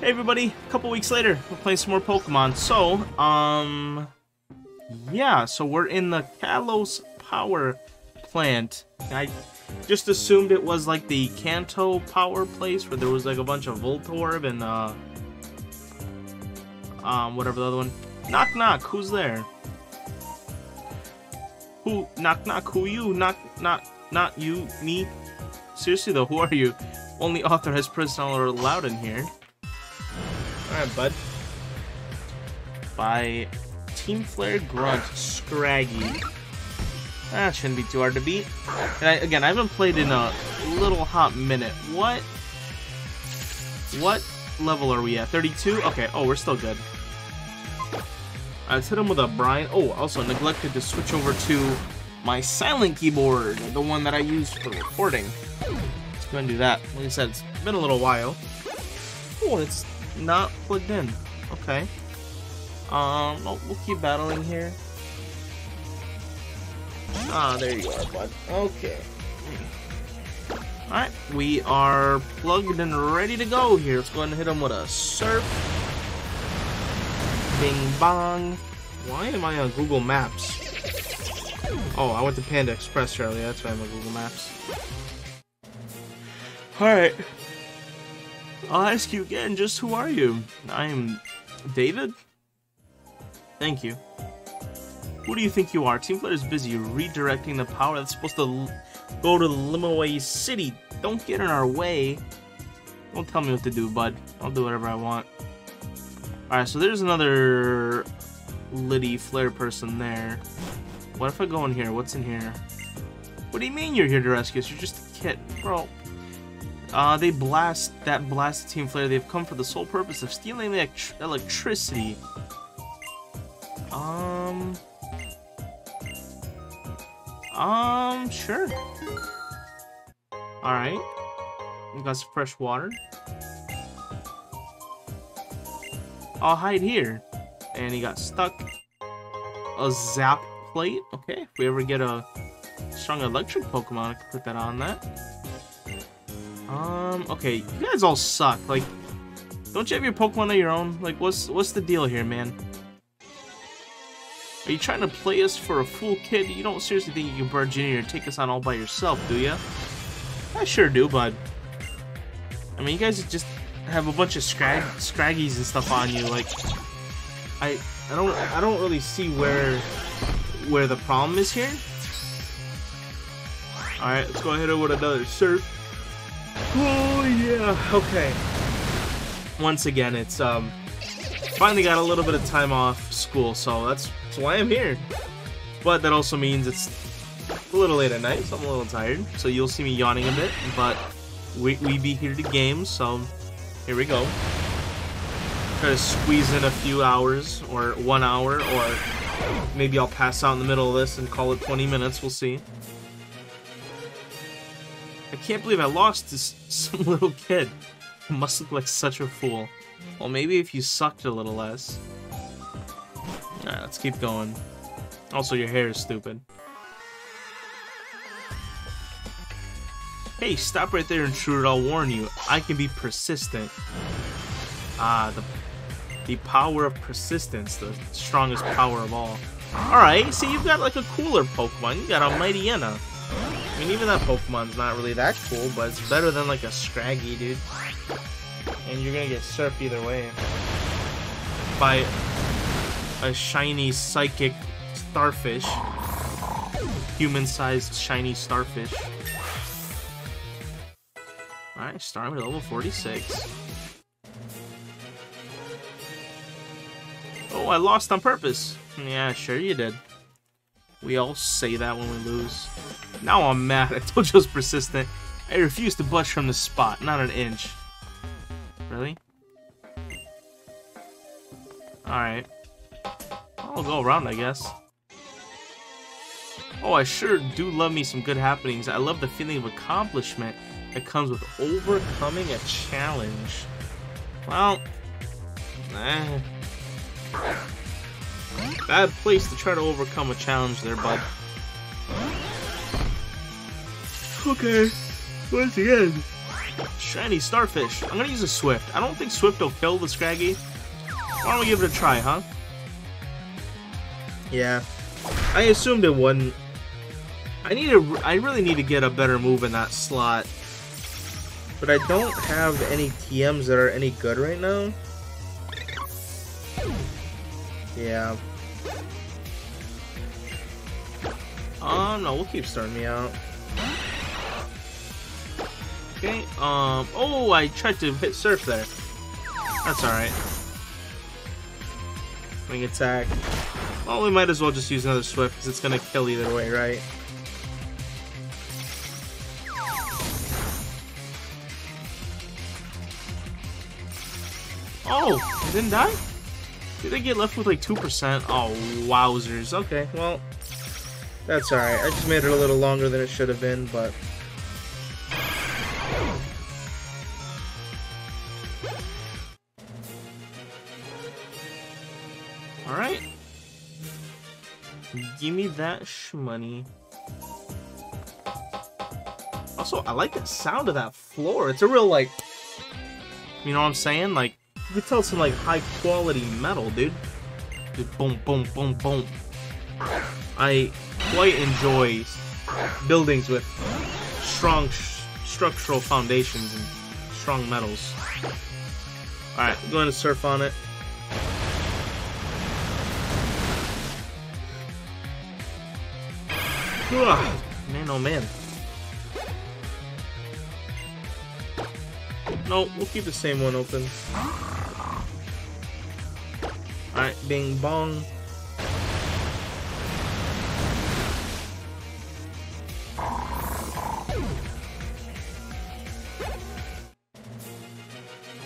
Hey everybody, a couple weeks later, we're playing some more Pokemon. So, um, yeah, so we're in the Kalos power plant. I just assumed it was like the Kanto power place where there was like a bunch of Voltorb and, uh, um, whatever the other one. Knock knock, who's there? Who, knock knock, who you? Knock, not, not you, me? Seriously though, who are you? Only authorized personnel are allowed in here. Alright, bud. By Team Flare Grunt Scraggy. That shouldn't be too hard to beat. And I, again, I haven't played in a little hot minute. What? What level are we at? 32? Okay, oh, we're still good. let's hit him with a Brine. Oh, also neglected to switch over to my silent keyboard, the one that I use for recording. Let's go and do that. Like I said, it's been a little while. Oh, it's not plugged in. Okay. Um, oh, we'll keep battling here. Ah, there you are, bud. Okay. Alright, we are plugged and ready to go here. Let's go ahead and hit him with a surf. Bing bong. Why am I on Google Maps? Oh, I went to Panda Express earlier. That's why I'm on Google Maps. Alright. I'll ask you again, just who are you? I am David? Thank you. Who do you think you are? Team Flare is busy redirecting the power that's supposed to go to Limaway City. Don't get in our way. Don't tell me what to do, bud. I'll do whatever I want. Alright, so there's another Liddy Flare person there. What if I go in here? What's in here? What do you mean you're here to rescue us? You're just a kid. Bro, uh, they blast that blast Team Flare. They've come for the sole purpose of stealing the electricity. Um. Um, sure. Alright. We got some fresh water. I'll hide here. And he got stuck. A zap plate. Okay, if we ever get a strong electric Pokemon, I can put that on that. Um, okay, you guys all suck. Like, don't you have your Pokemon of your own? Like, what's what's the deal here, man? Are you trying to play us for a fool, kid? You don't seriously think you can in here and take us on all by yourself, do you? I sure do, bud. I mean, you guys just have a bunch of scrag scraggies and stuff on you. Like, I I don't I don't really see where where the problem is here. All right, let's go ahead with another surf. Oh yeah, okay. Once again, it's um finally got a little bit of time off school, so that's, that's why I'm here. But that also means it's a little late at night, so I'm a little tired. So you'll see me yawning a bit, but we, we be here to game, so here we go. Try to squeeze in a few hours, or one hour, or maybe I'll pass out in the middle of this and call it 20 minutes, we'll see. I can't believe I lost to some little kid. I must look like such a fool. Well, maybe if you sucked a little less. Alright, let's keep going. Also, your hair is stupid. Hey, stop right there, intruder. I'll warn you. I can be persistent. Ah, the, the power of persistence. The strongest power of all. Alright, see, you've got like a cooler Pokemon. You got a Mightyena. I mean, even that Pokemon's not really that cool, but it's better than like a Scraggy, dude. And you're gonna get surfed either way. By a shiny psychic starfish. Human-sized shiny starfish. Alright, starting at level 46. Oh, I lost on purpose. Yeah, sure you did. We all say that when we lose. Now I'm mad. I told you I was persistent. I refuse to budge from the spot, not an inch. Really? Alright. I'll go around, I guess. Oh, I sure do love me some good happenings. I love the feeling of accomplishment that comes with overcoming a challenge. Well, eh. Bad place to try to overcome a challenge there, bud. Okay, where's the end? Shiny starfish. I'm gonna use a swift. I don't think Swift will kill the Scraggy. Why don't we give it a try, huh? Yeah. I assumed it wouldn't. I need to. I really need to get a better move in that slot. But I don't have any TMs that are any good right now. Yeah. Um, no, we'll keep starting me out. Okay, um, oh, I tried to hit surf there. That's alright. Wing attack. Well, we might as well just use another Swift, because it's gonna kill either way, right? Oh, he didn't die? Did they get left with like 2%? Oh, wowzers. Okay, well, that's alright. I just made it a little longer than it should have been, but... Alright. Give me that shmoney. Also, I like the sound of that floor. It's a real, like... You know what I'm saying? Like, you tell some, like, high-quality metal, dude. Just boom, boom, boom, boom. I quite enjoy buildings with strong structural foundations and strong metals. Alright, I'm going to surf on it. Ugh, man, oh man. No, we'll keep the same one open. Bing bong.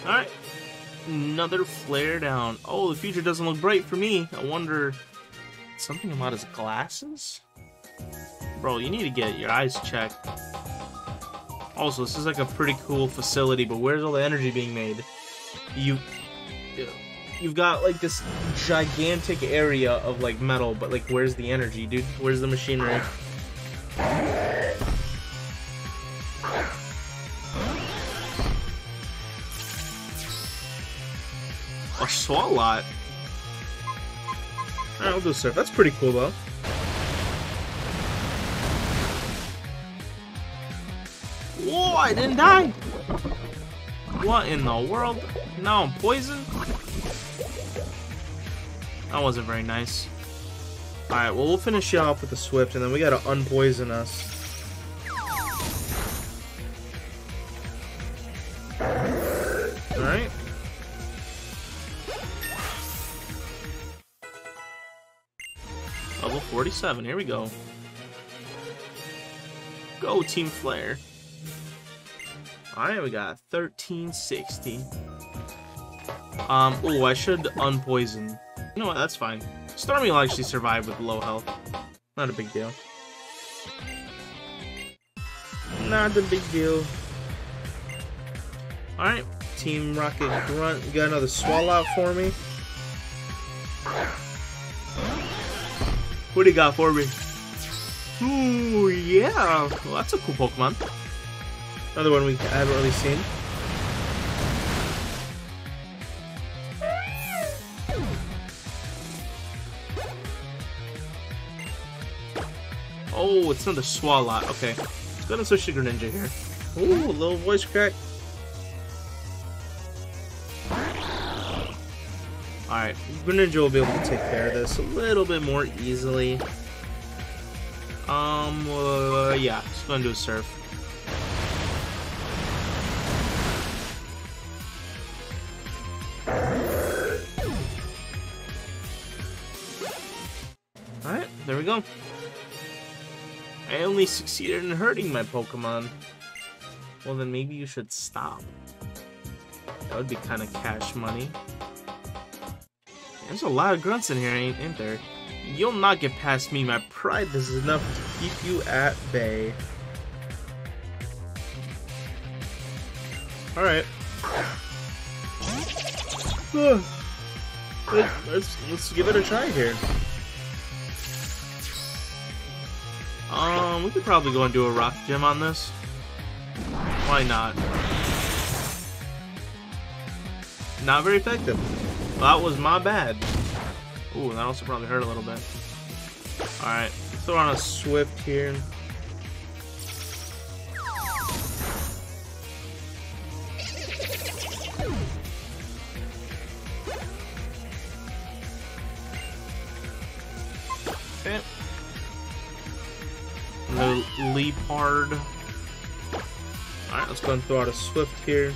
Alright. Another flare down. Oh, the future doesn't look bright for me. I wonder... Something about his glasses? Bro, you need to get your eyes checked. Also, this is like a pretty cool facility, but where's all the energy being made? You... You've got like this gigantic area of like metal, but like where's the energy, dude? Where's the machinery? A Swalot. Alright, we'll go surf. That's pretty cool though. Whoa, I didn't die! What in the world? Now I'm poisoned? That wasn't very nice. Alright, well we'll finish you off with the Swift and then we gotta unpoison us. Alright. Level 47, here we go. Go, Team Flare. Alright, we got 1360. Um, oh, I should unpoison. You know what, that's fine. Stormy will actually survive with low health. Not a big deal. Not a big deal. Alright, Team Rocket Grunt, you got another Swalot for me? What do you got for me? Ooh, yeah. Well, that's a cool Pokemon. Another one we haven't really seen. Oh, it's another Swalot. Okay. Let's go to switch to Greninja here. Ooh, a little voice crack. Alright, Greninja will be able to take care of this a little bit more easily. Um, uh, yeah, just gonna do a surf. Alright, there we go. I only succeeded in hurting my Pokemon. Well, then maybe you should stop. That would be kind of cash money. There's a lot of grunts in here, ain't, there? You'll not get past me. My pride is enough to keep you at bay. Alright. let's, let's give it a try here. We could probably go and do a rock gym on this. Why not? not very effective. That was my bad. Ooh, that also probably hurt a little bit. Alright, throw on a Swift here. Liepard. Alright, let's go and throw out a Swift here.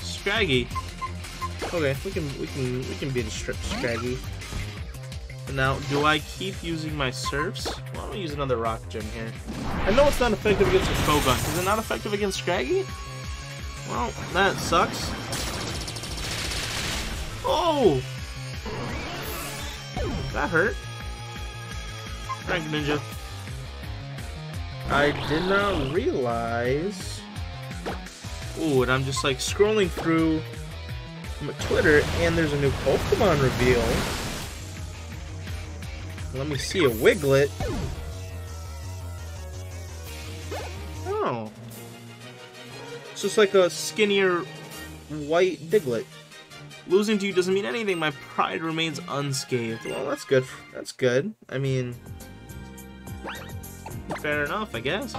Scraggy. Okay, we can we can we can beat a strip Scraggy. Now, do I keep using my surfs? Well, I'm gonna use another rock gem here. I know it's not effective against a Shogun. Is it not effective against Scraggy? Well, that sucks. Oh! That hurt. Frank Ninja. I did not realize Ooh, and I'm just like scrolling through my Twitter, and there's a new Pokemon reveal. Let me see a Wiglett. Oh. It's just like a skinnier white Diglett. Losing to you doesn't mean anything. My pride remains unscathed. Well, that's good. That's good. I mean, fair enough, I guess.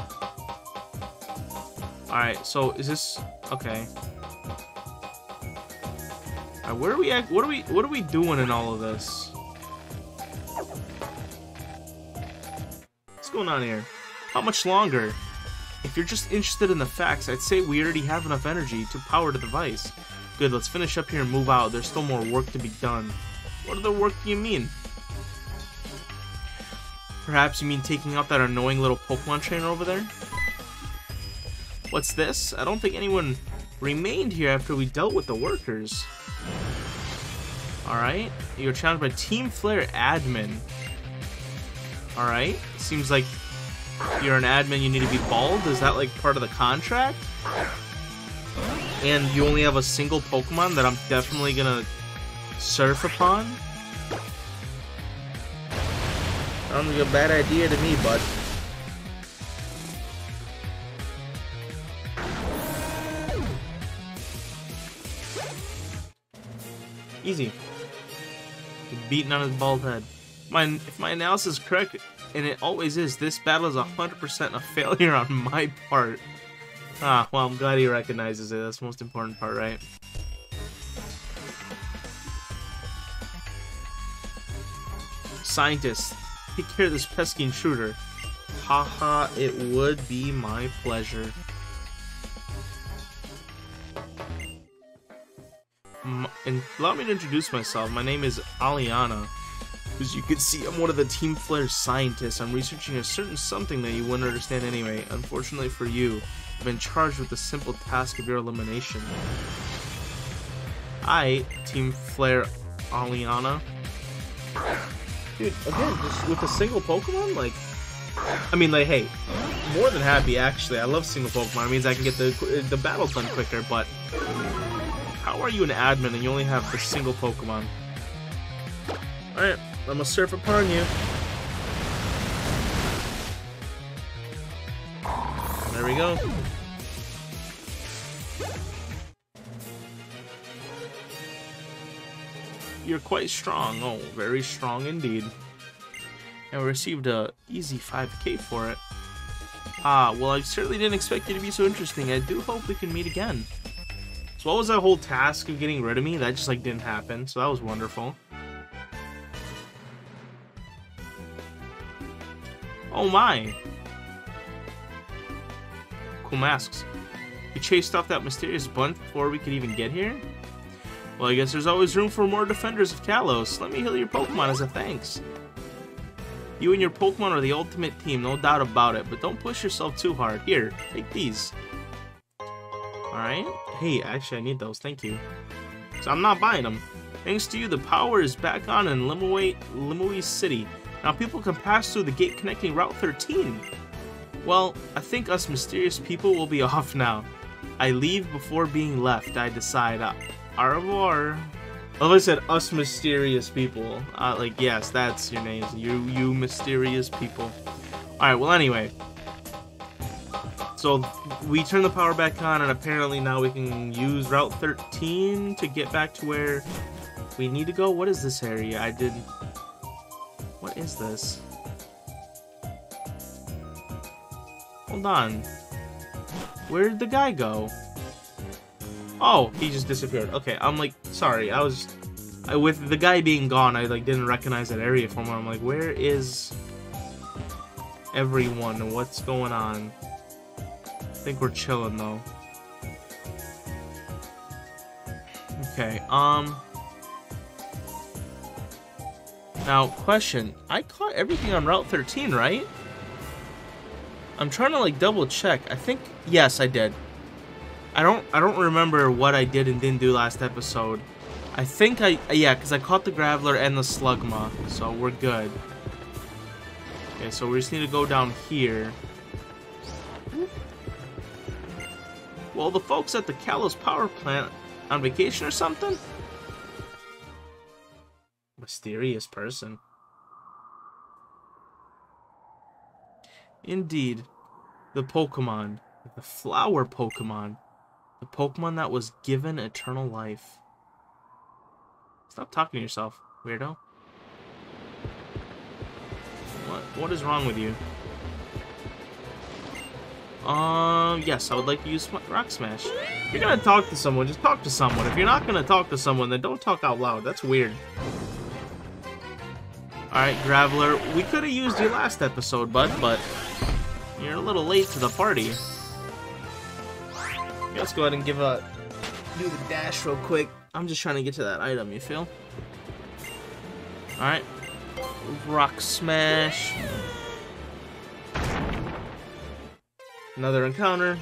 Alright, so is this okay. Right, where are we at what are we what are we doing in all of this? What's going on here? How much longer? If you're just interested in the facts, I'd say we already have enough energy to power the device. Good, let's finish up here and move out. There's still more work to be done. What other work do you mean? Perhaps you mean taking out that annoying little Pokemon trainer over there? What's this? I don't think anyone remained here after we dealt with the workers. Alright. You're challenged by Team Flare admin. Alright. Seems like you're an admin, you need to be bald. Is that like part of the contract? And you only have a single Pokemon that I'm definitely gonna surf upon? Sounds like a bad idea to me, bud. Easy. Beating on his bald head. My, if my analysis is correct, and it always is, this battle is 100% a failure on my part. Ah, well, I'm glad he recognizes it. That's the most important part, right? Scientist, take care of this pesky intruder. Haha, it would be my pleasure. and allow me to introduce myself. My name is Aliana. As you can see, I'm one of the Team Flare scientists. I'm researching a certain something that you wouldn't understand anyway. Unfortunately for you, I've been charged with the simple task of your elimination. I, Team Flare Aliana. Dude, again, just with a single Pokemon, like, I mean, like, hey, more than happy, actually. I love single Pokemon. It means I can get the, the battle done quicker, but how are you an admin and you only have the single Pokemon? Alright, I'm gonna surf upon you. We go. You're quite strong. Oh, very strong indeed. And we received a easy 5k for it. Ah, well I certainly didn't expect you to be so interesting. I do hope we can meet again. So what was that whole task of getting rid of me? That just like didn't happen. So that was wonderful. Oh my. Cool masks. We chased off that mysterious bunt before we could even get here? Well, I guess there's always room for more defenders of Kalos. Let me heal your Pokemon as a thanks. You and your Pokemon are the ultimate team, no doubt about it, but don't push yourself too hard. Here, take these. Alright. Hey, actually, I need those. Thank you. So I'm not buying them. Thanks to you, the power is back on in Limaway, Limaway City. Now people can pass through the gate connecting Route 13. Well, I think us mysterious people will be off now. I leave before being left, I decide. Uh, au revoir. Oh, I said us mysterious people. Uh, like, yes, that's your names. You, you mysterious people. Alright, well, anyway. So, we turn the power back on, and apparently now we can use Route 13 to get back to where we need to go. What is this area? I did... What is this? Hold on. Where did the guy go? Oh, he just disappeared. Okay, I'm like, sorry, I was... I, with the guy being gone, I like didn't recognize that area from where I'm like, where is everyone what's going on? I think we're chilling though. Okay, um... Now, question. I caught everything on Route 13, right? I'm trying to like double check. I think yes, I did. I don't I don't remember what I did and didn't do last episode. I think I yeah, because I caught the Graveler and the Slugma, so we're good. Okay, so we just need to go down here. Well, the folks at the Kalos power plant on vacation or something? Mysterious person. Indeed. The Pokemon. The flower Pokemon. The Pokemon that was given eternal life. Stop talking to yourself, weirdo. What what is wrong with you? Um, yes, I would like to use Rock Smash. If you're gonna talk to someone, just talk to someone. If you're not gonna talk to someone, then don't talk out loud. That's weird. Alright, Graveler, we could have used you last episode, bud, but you're a little late to the party. Let's go ahead and give a do the dash real quick. I'm just trying to get to that item, you feel? Alright. Rock Smash. Another encounter.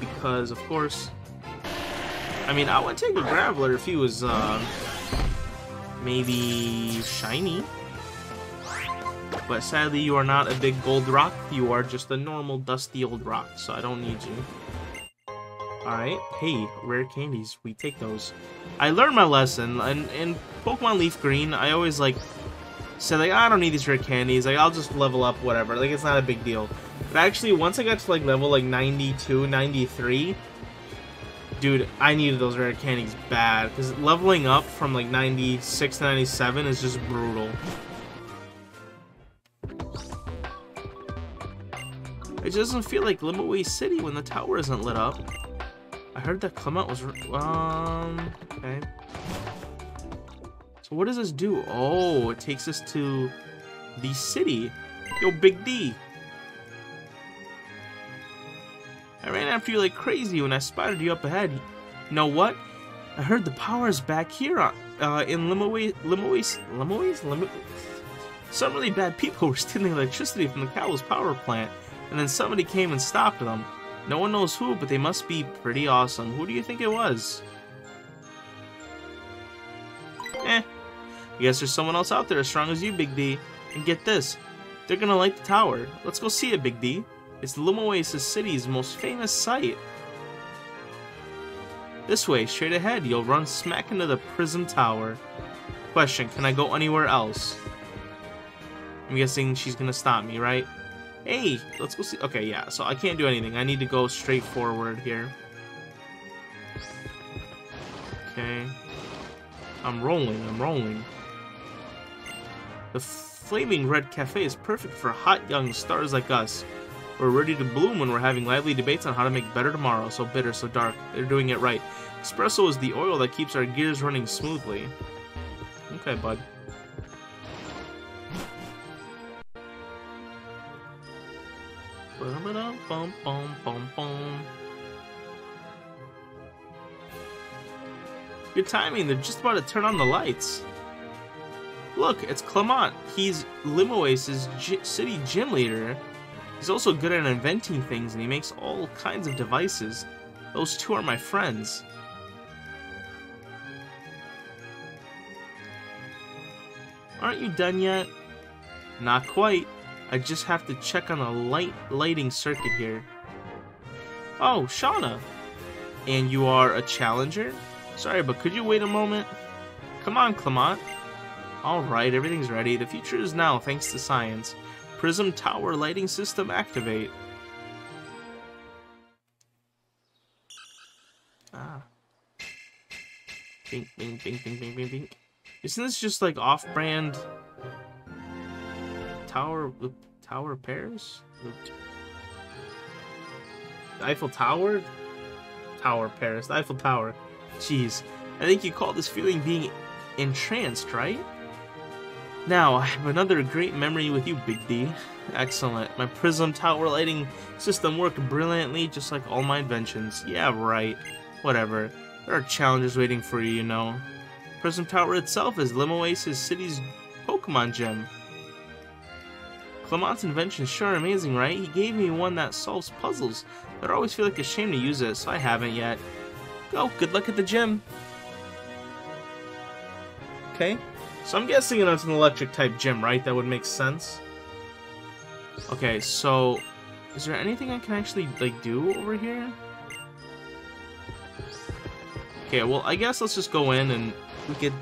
Because, of course. I mean, I would take a Graveler if he was, uh, maybe shiny. But sadly, you are not a big gold rock. You are just a normal dusty old rock, so I don't need you. Alright, hey, rare candies, we take those. I learned my lesson, and in Pokemon Leaf Green, I always, like, said, like, ah, I don't need these rare candies, like, I'll just level up, whatever, like, it's not a big deal. But actually, once I got to, like, level, like, 92, 93, dude, I needed those rare candies bad, because leveling up from, like, 96 to 97 is just brutal. Doesn't feel like Limaway City when the tower isn't lit up. I heard that Clemont was... Um... Okay. So what does this do? Oh, it takes us to the city. Yo, Big D. I ran after you like crazy when I spotted you up ahead. You know what? I heard the power is back here uh, uh in Limaway... Limaway... Limaways? Lim Some really bad people were stealing electricity from the Kalos power plant and then somebody came and stopped them. No one knows who, but they must be pretty awesome. Who do you think it was? Eh. I guess there's someone else out there as strong as you, Big D. And get this. They're gonna light the tower. Let's go see it, Big D. It's the Lumoasis City's most famous site. This way, straight ahead, you'll run smack into the Prism Tower. Question, can I go anywhere else? I'm guessing she's gonna stop me, right? Hey, let's go see. Okay, yeah, so I can't do anything. I need to go straight forward here. Okay. I'm rolling, I'm rolling. The Flaming Red Cafe is perfect for hot young stars like us. We're ready to bloom when we're having lively debates on how to make better tomorrow. So bitter, so dark. They're doing it right. Espresso is the oil that keeps our gears running smoothly. Okay, bud. Bum, bum, bum, bum. Good timing, they're just about to turn on the lights. Look, it's Clemont. He's Limoace's city gym leader. He's also good at inventing things and he makes all kinds of devices. Those two are my friends. Aren't you done yet? Not quite. I just have to check on the light lighting circuit here. Oh, Shauna. And you are a challenger? Sorry, but could you wait a moment? Come on, Clemont. Alright, everything's ready. The future is now, thanks to science. Prism Tower lighting system activate. Ah. Bink, bink, bink, bink, bink, bink, bink. Isn't this just like off-brand tower tower pairs? The Eiffel Tower? Tower Paris. The Eiffel Tower. Jeez. I think you call this feeling being entranced, right? Now, I have another great memory with you, Big D. Excellent. My Prism Tower lighting system worked brilliantly, just like all my inventions. Yeah, right. Whatever. There are challenges waiting for you, you know. Prism Tower itself is Limoace's city's Pokemon gem. Clemont's invention is sure amazing, right? He gave me one that solves puzzles, but I always feel like a shame to use it, so I haven't yet. Go, good luck at the gym. Okay, so I'm guessing it's an electric type gym, right? That would make sense. Okay, so is there anything I can actually like do over here? Okay, well I guess let's just go in and we could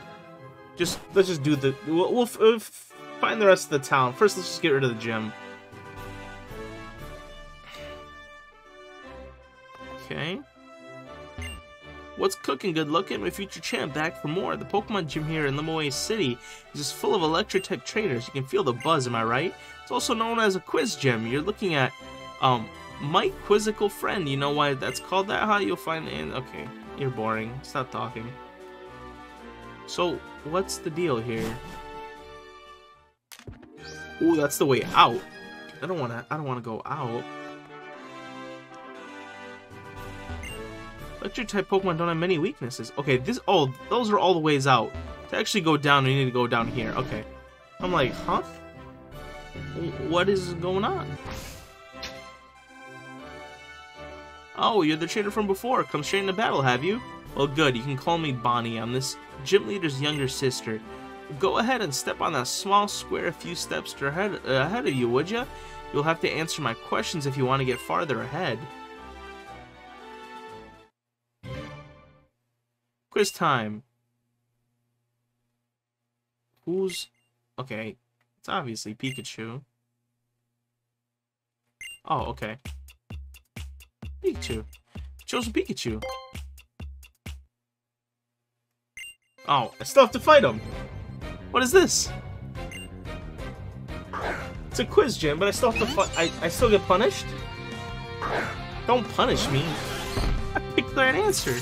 just let's just do the we'll, we'll find the rest of the town. First, let's just get rid of the gym. Okay. What's cooking, good looking? My future champ back for more. The Pokemon gym here in Limoges City is just full of electric type trainers. You can feel the buzz, am I right? It's also known as a quiz gym. You're looking at um my quizzical friend. You know why that's called that? How you'll find it? Okay, you're boring. Stop talking. So, what's the deal here? Ooh, that's the way out. I don't wanna I don't wanna go out. Electric type Pokemon don't have many weaknesses. Okay, this oh those are all the ways out. To actually go down, we need to go down here. Okay. I'm like, huh? What is going on? Oh, you're the trainer from before. Come straight into battle, have you? Well, good. You can call me Bonnie. I'm this gym leader's younger sister. Go ahead and step on that small square a few steps ahead, ahead of you, would you? You'll have to answer my questions if you want to get farther ahead. Quiz time. Who's... Okay. It's obviously Pikachu. Oh, okay. Pikachu. Chose Pikachu. Oh, I still have to fight him. What is this? It's a quiz gym, but I still have to I, I still get punished? Don't punish me. I picked the right answer.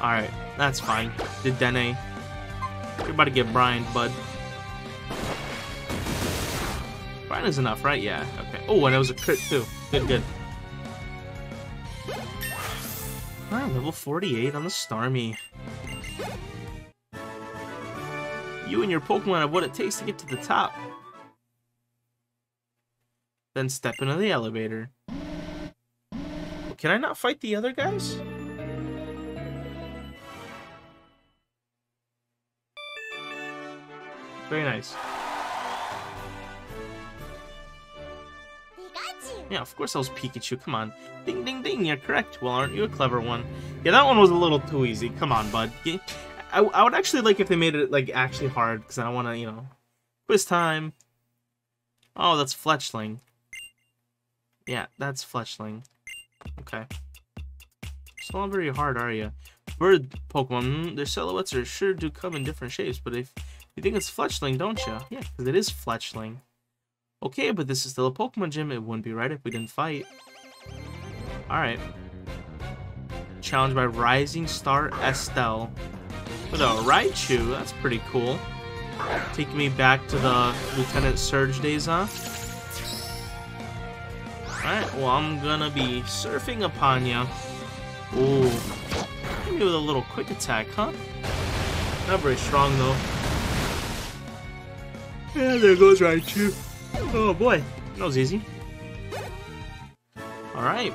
Alright, that's fine. Dedenne. You're about to get Brine, bud. Brine is enough, right? Yeah, okay. Oh, and it was a crit too. Good, good. Alright, level 48 on the Starmie. You and your Pokemon have what it takes to get to the top. Then step into the elevator. Can I not fight the other guys? Very nice. Yeah, of course I was Pikachu. Come on. Ding, ding, ding. You're correct. Well, aren't you a clever one? Yeah, that one was a little too easy. Come on, bud. I, I would actually like if they made it like actually hard because I want to, you know, quiz time. Oh, that's Fletchling. Yeah, that's Fletchling. Okay. Still not very hard, are you? Bird Pokemon, hmm, their silhouettes are sure do come in different shapes, but if you think it's Fletchling, don't you? Yeah, because it is Fletchling. Okay, but this is still a Pokemon gym. It wouldn't be right if we didn't fight. Alright. Challenged by Rising Star Estelle. With uh, a Raichu, that's pretty cool. Taking me back to the Lieutenant Surge days, huh? Alright, well, I'm gonna be surfing upon ya. Ooh. Maybe with a little quick attack, huh? Not very strong, though. Yeah, there goes Raichu. Oh boy, that was easy. Alright.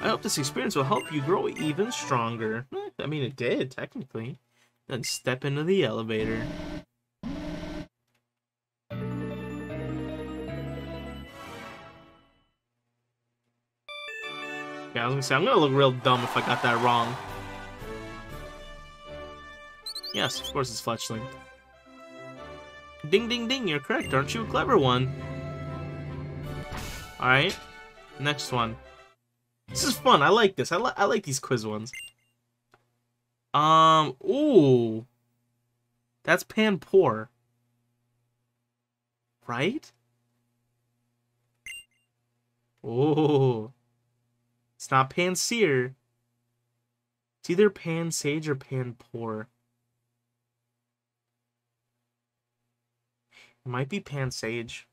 I hope this experience will help you grow even stronger. I mean, it did, technically. Then step into the elevator. Yeah, I was gonna say, I'm gonna look real dumb if I got that wrong. Yes, of course it's Fletchling. Ding ding ding, you're correct. Aren't you a clever one? Alright. Next one. This is fun. I like this. I, li I like these quiz ones. Um, ooh. That's Panpour. Right? Oh. It's not Pansear. It's either Pansage or Panpour. It might be Pansage.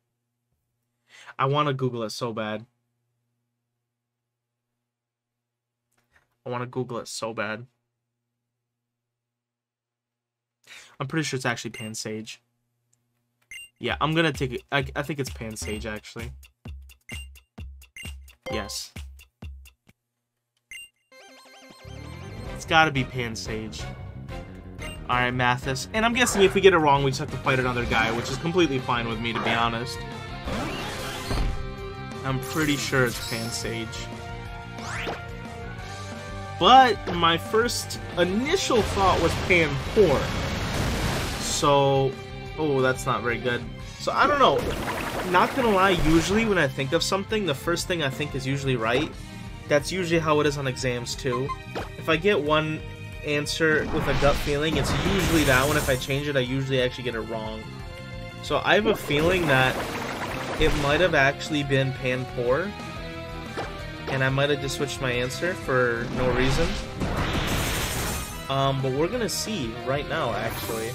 I want to Google it so bad. I want to Google it so bad. I'm pretty sure it's actually Pansage. Yeah, I'm gonna take it. I, think it's Pansage, actually. Yes. It's gotta be Pansage. Alright, Mathis. And I'm guessing if we get it wrong, we just have to fight another guy, which is completely fine with me, to be honest. I'm pretty sure it's Pansage. But my first initial thought was Panpour. So, oh, that's not very good. So I don't know. Not gonna lie, usually when I think of something, the first thing I think is usually right. That's usually how it is on exams too. If I get one answer with a gut feeling, it's usually that one. If I change it, I usually actually get it wrong. So I have a feeling that it might have actually been Panpour, and I might have just switched my answer for no reason. Um, but we're gonna see right now, actually.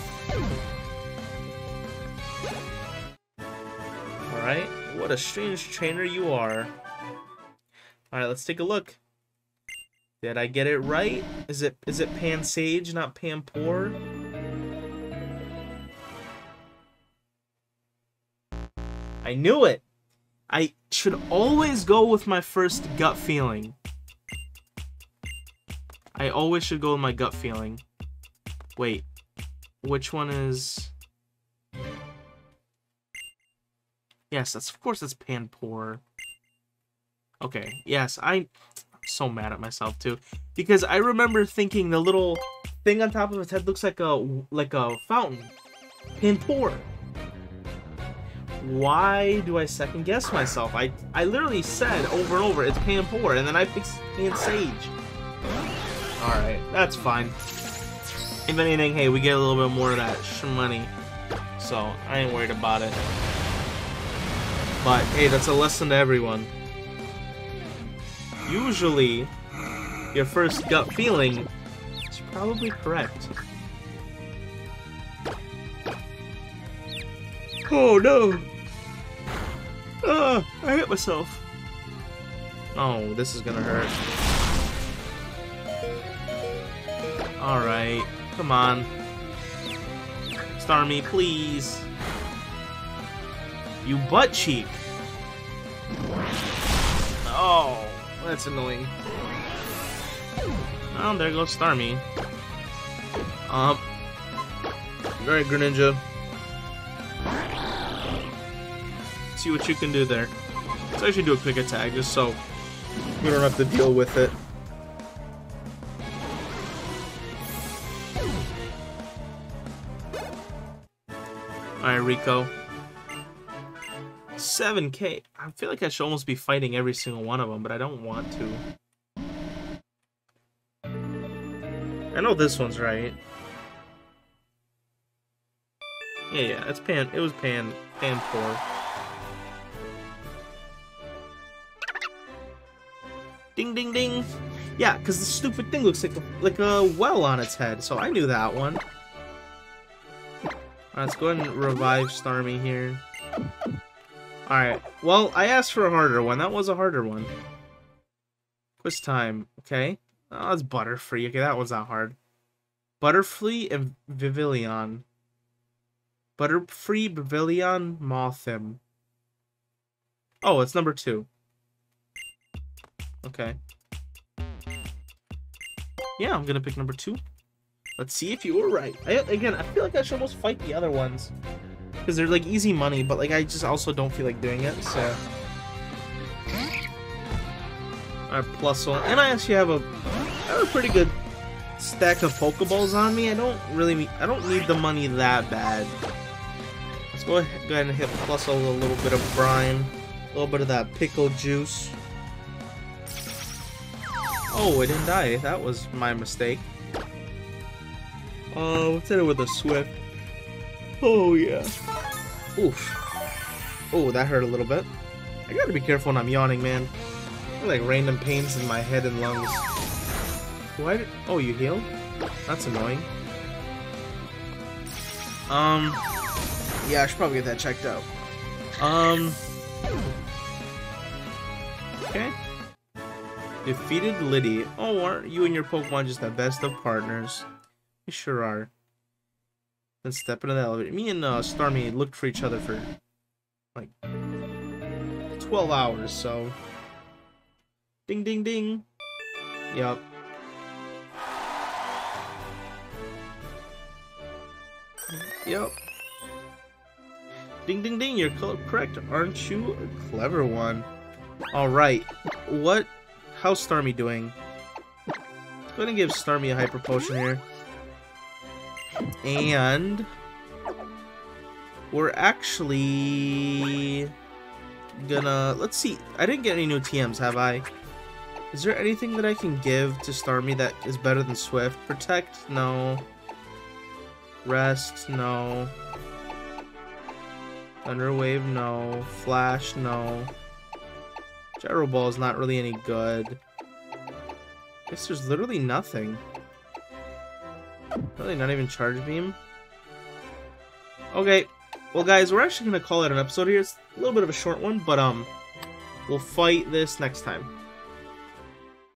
Alright, what a strange trainer you are. Alright, let's take a look. Did I get it right? Is it is it Pansage, not Panpour? I knew it! I should always go with my first gut feeling. I always should go with my gut feeling. Wait, which one is... Yes, that's of course that's Panpour. Okay, yes, I'm so mad at myself too because I remember thinking the little thing on top of his head looks like a like a fountain. Panpour. Why do I second guess myself? I I literally said over and over it's Panpour and then I picked Pansage. Alright, that's fine. If anything, hey, we get a little bit more of that money. So I ain't worried about it. But hey, that's a lesson to everyone usually your first gut feeling is probably correct. Oh no! Ah, I hit myself. Oh, this is gonna hurt. Alright, come on. Starmie, please. You butt cheek. Oh. That's annoying. Oh, there goes Starmie. Um. Alright, Greninja. See what you can do there. Let's actually do a quick attack just so we don't have to deal with it. Rico. 7k. I feel like I should almost be fighting every single one of them, but I don't want to. I know this one's right. Yeah, yeah, it's Pan. It was Pan. Pan 4. Ding, ding, ding. Yeah, because the stupid thing looks like a, like a well on its head, so I knew that one. Let's go ahead and revive Starmie here. Alright, well, I asked for a harder one. That was a harder one. Quiz time, okay. Oh, that's Butterfree. Okay, that was not hard. Butterfree and Vivillon. Butterfree, Vivillon, Mothim. Oh, it's number two. Okay. Yeah, I'm gonna pick number two. Let's see if you were right. I, again, I feel like I should almost fight the other ones. Because they're like easy money, but like I just also don't feel like doing it, so. Alright, plus one. And I actually have a, I have a pretty good stack of Pokeballs on me. I don't really, I don't need the money that bad. Let's go ahead, go ahead and hit plus a little, little bit of brine, a little bit of that pickle juice. Oh, it didn't die. That was my mistake. Uh, let's hit it with a Swift. Oh, yeah. Oof. Oh, that hurt a little bit. I gotta be careful when I'm yawning, man. I like random pains in my head and lungs. Why Oh, you healed? That's annoying. Um... Yeah, I should probably get that checked out. Um... Okay. Defeated Liddy. Oh, aren't you and your Pokemon just the best of partners? We sure are. Then step into the elevator. Me and uh, Starmie looked for each other for like 12 hours, so. Ding ding ding. Yup. Yep. Ding ding ding, you're correct. Aren't you a clever one? Alright. What? How's Starmie doing? Let's go ahead and give Starmie a hyper potion here. And we're actually gonna let's see. I didn't get any new TMs, have I? Is there anything that I can give to Starmie that is better than Swift? Protect? No. Rest? No. Thunder Wave? No. Flash? No. Gyro Ball is not really any good. Guess there's literally nothing. Really, not even Charge Beam? Okay. Well, guys, we're actually going to call it an episode here. It's a little bit of a short one, but, um, we'll fight this next time.